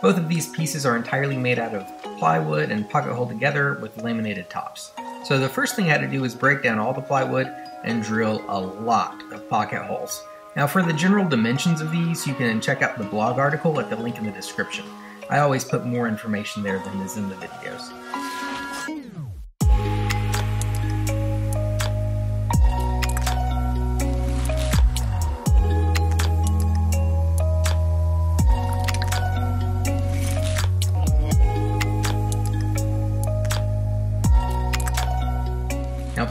Both of these pieces are entirely made out of plywood and pocket hole together with laminated tops. So the first thing I had to do was break down all the plywood and drill a lot of pocket holes. Now for the general dimensions of these, you can check out the blog article at the link in the description. I always put more information there than is in the videos.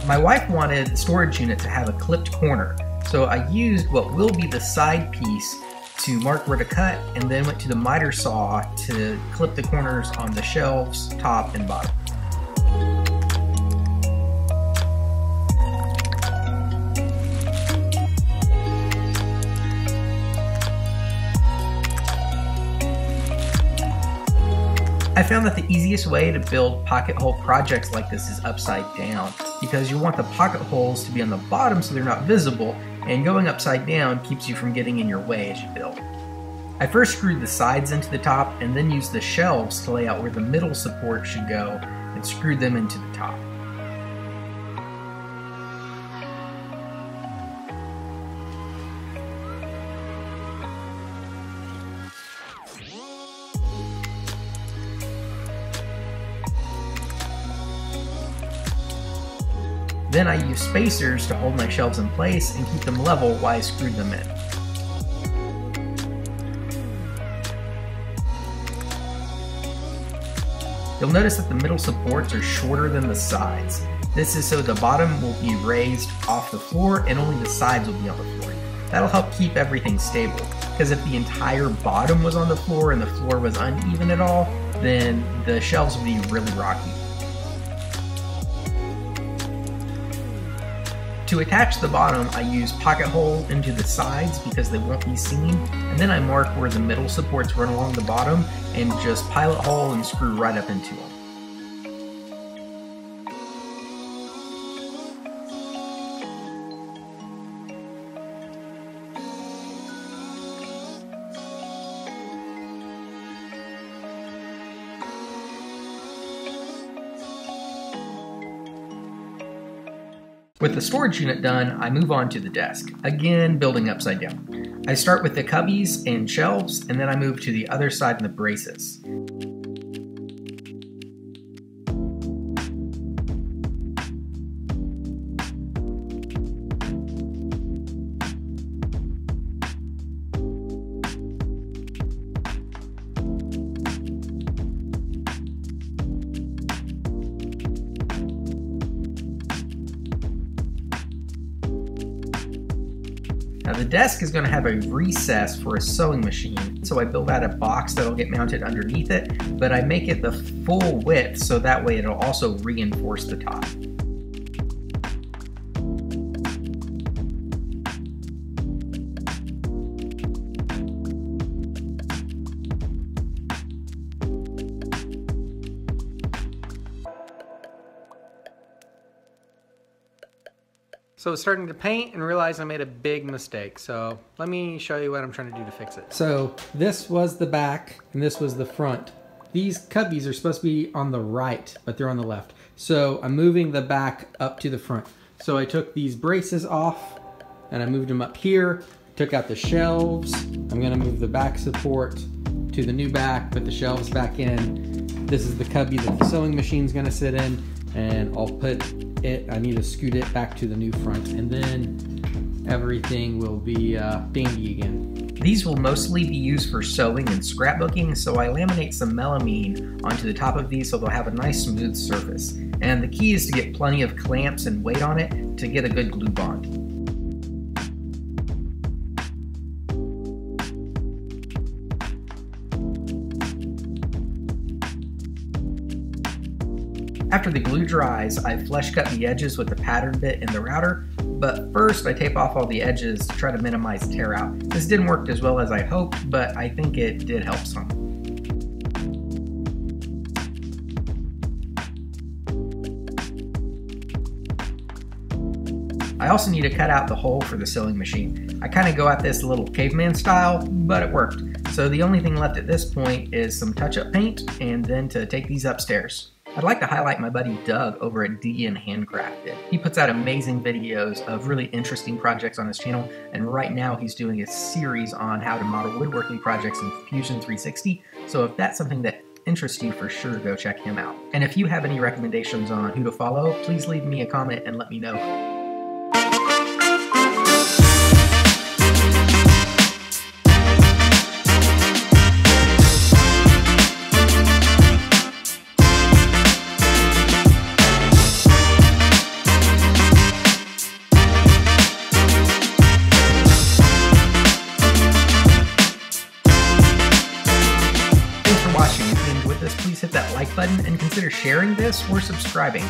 My wife wanted the storage unit to have a clipped corner, so I used what will be the side piece to mark where to cut and then went to the miter saw to clip the corners on the shelves, top and bottom. I found that the easiest way to build pocket hole projects like this is upside down because you want the pocket holes to be on the bottom so they're not visible and going upside down keeps you from getting in your way as you build. I first screwed the sides into the top and then used the shelves to lay out where the middle support should go and screwed them into the top. Then I used spacers to hold my shelves in place and keep them level while I screwed them in. You'll notice that the middle supports are shorter than the sides. This is so the bottom will be raised off the floor and only the sides will be on the floor. That'll help keep everything stable, because if the entire bottom was on the floor and the floor was uneven at all, then the shelves would be really rocky. To attach the bottom, I use pocket hole into the sides because they won't be seen, and then I mark where the middle supports run along the bottom and just pilot hole and screw right up into them. With the storage unit done, I move on to the desk, again building upside down. I start with the cubbies and shelves, and then I move to the other side and the braces. Now the desk is going to have a recess for a sewing machine, so I build out a box that'll get mounted underneath it, but I make it the full width so that way it'll also reinforce the top. So starting to paint and realized I made a big mistake. So let me show you what I'm trying to do to fix it. So this was the back and this was the front. These cubbies are supposed to be on the right, but they're on the left. So I'm moving the back up to the front. So I took these braces off and I moved them up here, took out the shelves. I'm gonna move the back support to the new back, put the shelves back in. This is the cubby that the sewing machine's gonna sit in and I'll put it, I need to scoot it back to the new front and then everything will be uh, dandy again. These will mostly be used for sewing and scrapbooking, so I laminate some melamine onto the top of these so they'll have a nice smooth surface. And the key is to get plenty of clamps and weight on it to get a good glue bond. After the glue dries, I flush cut the edges with the pattern bit in the router, but first I tape off all the edges to try to minimize tear out. This didn't work as well as I hoped, but I think it did help some. I also need to cut out the hole for the sewing machine. I kind of go at this a little caveman style, but it worked. So the only thing left at this point is some touch-up paint and then to take these upstairs. I'd like to highlight my buddy Doug over at DN Handcrafted. He puts out amazing videos of really interesting projects on his channel, and right now he's doing a series on how to model woodworking projects in Fusion 360. So if that's something that interests you, for sure go check him out. And if you have any recommendations on who to follow, please leave me a comment and let me know. Please hit that like button and consider sharing this or subscribing.